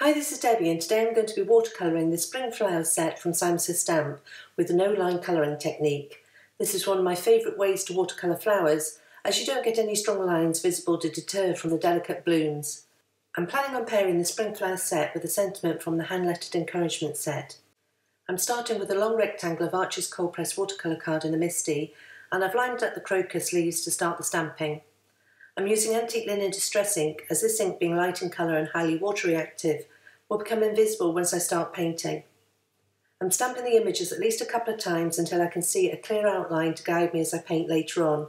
Hi, this is Debby and today I'm going to be watercolouring the Spring Flowers set from Simon Says Stamp with the no line colouring technique. This is one of my favourite ways to watercolour flowers as you don't get any strong lines visible to deter from the delicate blooms. I'm planning on pairing the Spring Flowers set with a sentiment from the hand-lettered encouragement set. I'm starting with a long rectangle of Arches cold press watercolour card in a MISTI and I've lined up the crocus leaves to start the stamping. I'm using antique linen distress ink as this ink being light in colour and highly water reactive will become invisible once I start painting. I'm stamping the images at least a couple of times until I can see a clear outline to guide me as I paint later on.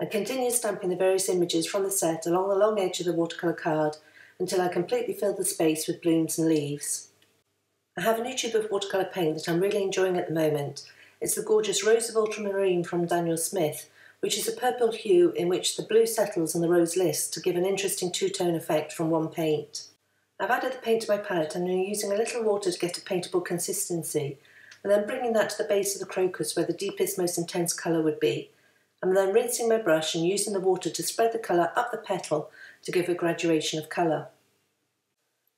I continue stamping the various images from the set along the long edge of the watercolour card until I completely fill the space with blooms and leaves. I have a new tube of watercolour paint that I'm really enjoying at the moment. It's the gorgeous Rose of Ultramarine from Daniel Smith which is a purple hue in which the blue settles on the rose list to give an interesting two-tone effect from one paint. I've added the paint to my palette and I'm using a little water to get a paintable consistency, and then bringing that to the base of the crocus where the deepest, most intense colour would be. I'm then rinsing my brush and using the water to spread the colour up the petal to give a graduation of colour.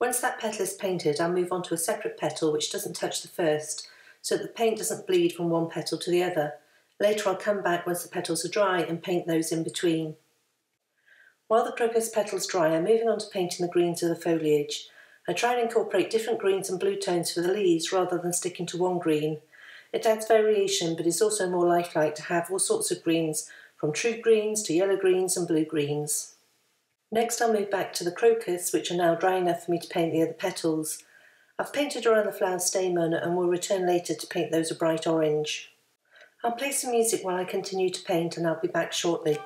Once that petal is painted, I'll move on to a separate petal which doesn't touch the first, so that the paint doesn't bleed from one petal to the other, Later I'll come back once the petals are dry and paint those in between. While the crocus petals dry, I'm moving on to painting the greens of the foliage. I try and incorporate different greens and blue tones for the leaves rather than sticking to one green. It adds variation but is also more lifelike to have all sorts of greens, from true greens to yellow greens and blue greens. Next I'll move back to the crocus, which are now dry enough for me to paint the other petals. I've painted around the flower stamen and will return later to paint those a bright orange. I'll play some music while I continue to paint and I'll be back shortly.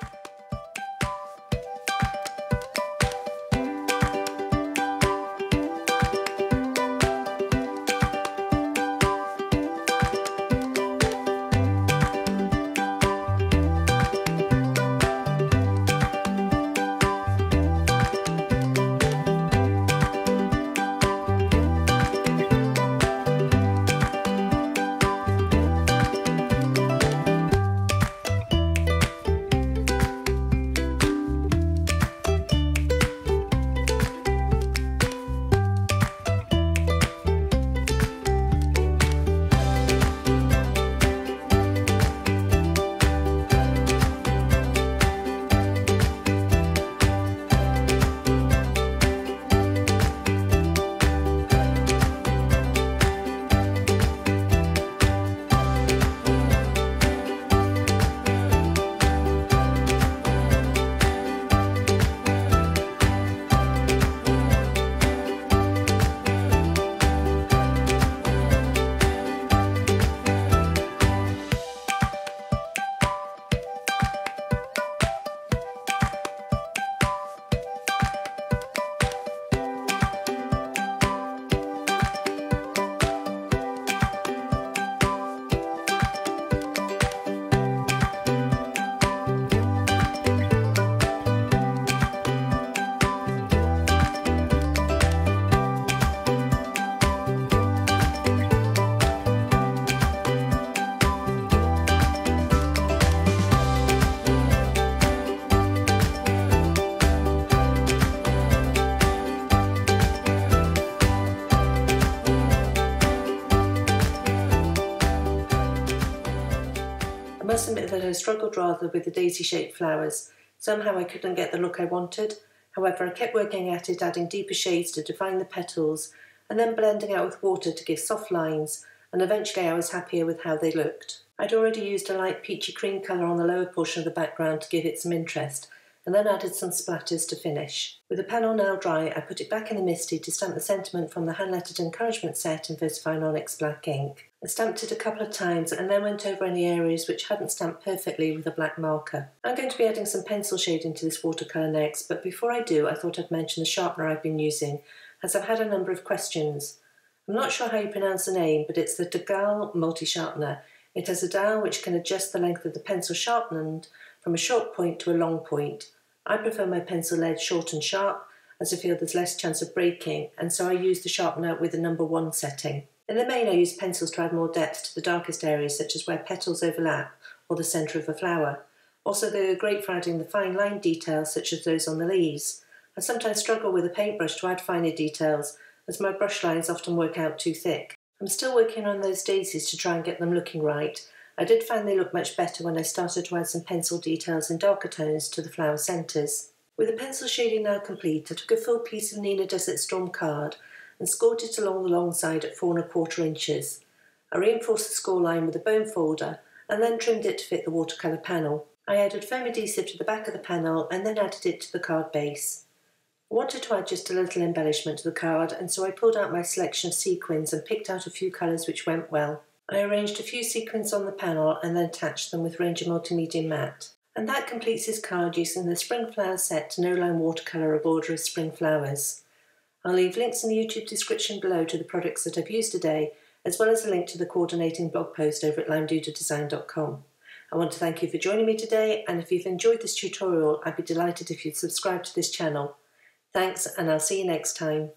Must admit that I struggled rather with the daisy-shaped flowers. Somehow I couldn't get the look I wanted. However, I kept working at it, adding deeper shades to define the petals, and then blending out with water to give soft lines, and eventually I was happier with how they looked. I'd already used a light peachy cream colour on the lower portion of the background to give it some interest, and then added some splatters to finish. With the panel now dry, I put it back in the MISTI to stamp the sentiment from the hand-lettered encouragement set in VersaFine Onyx black ink. I stamped it a couple of times and then went over any areas which hadn't stamped perfectly with a black marker. I'm going to be adding some pencil shading to this watercolour next, but before I do, I thought I'd mention the sharpener I've been using, as I've had a number of questions. I'm not sure how you pronounce the name, but it's the T'Gaal multi-sharpener. It has a dial which can adjust the length of the pencil sharpened from a short point to a long point. I prefer my pencil lead short and sharp as I feel there's less chance of breaking and so I use the sharpener with the number 1 setting. In the main I use pencils to add more depth to the darkest areas such as where petals overlap or the centre of a flower. Also they are great for adding the fine line details such as those on the leaves. I sometimes struggle with a paintbrush to add finer details as my brush lines often work out too thick. I'm still working on those daisies to try and get them looking right. I did find they look much better when I started to add some pencil details in darker tones to the flower centres. With the pencil shading now complete, I took a full piece of Neenah Desert Storm card and scored it along the long side at four and a quarter inches. I reinforced the score line with a bone folder and then trimmed it to fit the watercolour panel. I added foam adhesive to the back of the panel and then added it to the card base. I wanted to add just a little embellishment to the card and so I pulled out my selection of sequins and picked out a few colours which went well. I arranged a few sequins on the panel and then attached them with Ranger Multi Medium Matte. And that completes his card using the Spring Flower set No Line watercolour A Border of Spring Flowers. I'll leave links in the YouTube description below to the products that I've used today, as well as a link to the coordinating blog post over at limedoodledesign.com. I want to thank you for joining me today, and if you've enjoyed this tutorial, I'd be delighted if you'd subscribe to this channel. Thanks, and I'll see you next time.